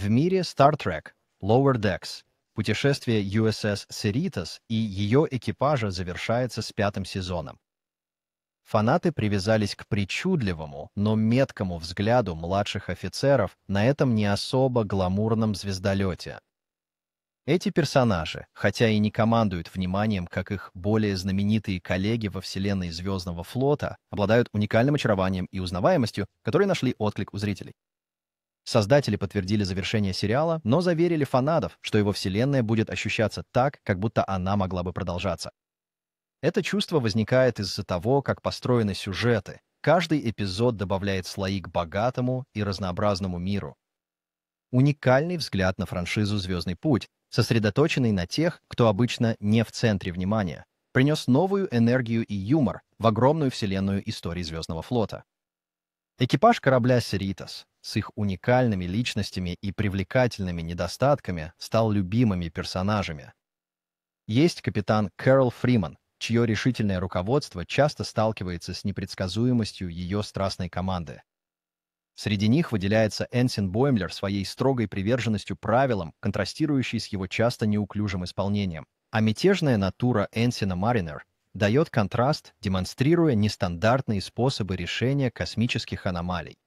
В мире Star Trek Lower Decks путешествие USS Cerritos и ее экипажа завершается с пятым сезоном. Фанаты привязались к причудливому, но меткому взгляду младших офицеров на этом не особо гламурном звездолете. Эти персонажи, хотя и не командуют вниманием, как их более знаменитые коллеги во вселенной Звездного флота, обладают уникальным очарованием и узнаваемостью, которые нашли отклик у зрителей. Создатели подтвердили завершение сериала, но заверили фанатов, что его вселенная будет ощущаться так, как будто она могла бы продолжаться. Это чувство возникает из-за того, как построены сюжеты. Каждый эпизод добавляет слои к богатому и разнообразному миру. Уникальный взгляд на франшизу «Звездный путь», сосредоточенный на тех, кто обычно не в центре внимания, принес новую энергию и юмор в огромную вселенную истории Звездного флота. Экипаж корабля «Серитас» с их уникальными личностями и привлекательными недостатками стал любимыми персонажами. Есть капитан Кэрол Фриман, чье решительное руководство часто сталкивается с непредсказуемостью ее страстной команды. Среди них выделяется Энсин Боймлер своей строгой приверженностью правилам, контрастирующей с его часто неуклюжим исполнением. А мятежная натура Энсина Маринер дает контраст, демонстрируя нестандартные способы решения космических аномалий.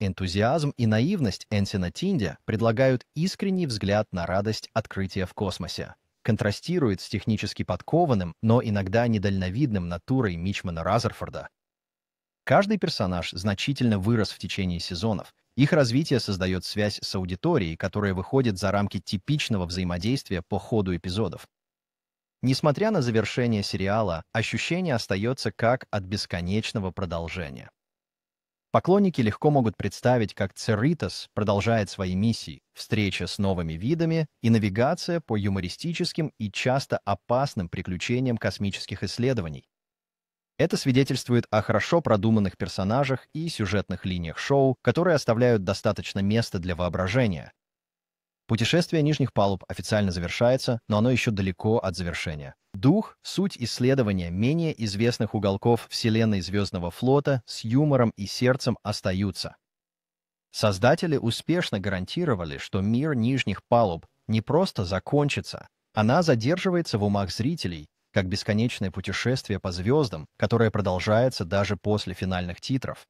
Энтузиазм и наивность Энсина Тинди предлагают искренний взгляд на радость открытия в космосе контрастирует с технически подкованным, но иногда недальновидным натурой Мичмана Разерфорда. Каждый персонаж значительно вырос в течение сезонов. Их развитие создает связь с аудиторией, которая выходит за рамки типичного взаимодействия по ходу эпизодов. Несмотря на завершение сериала, ощущение остается как от бесконечного продолжения. Поклонники легко могут представить, как Церитас продолжает свои миссии, встреча с новыми видами и навигация по юмористическим и часто опасным приключениям космических исследований. Это свидетельствует о хорошо продуманных персонажах и сюжетных линиях шоу, которые оставляют достаточно места для воображения, Путешествие нижних палуб официально завершается, но оно еще далеко от завершения. Дух — суть исследования менее известных уголков Вселенной Звездного флота с юмором и сердцем остаются. Создатели успешно гарантировали, что мир нижних палуб не просто закончится, она задерживается в умах зрителей, как бесконечное путешествие по звездам, которое продолжается даже после финальных титров.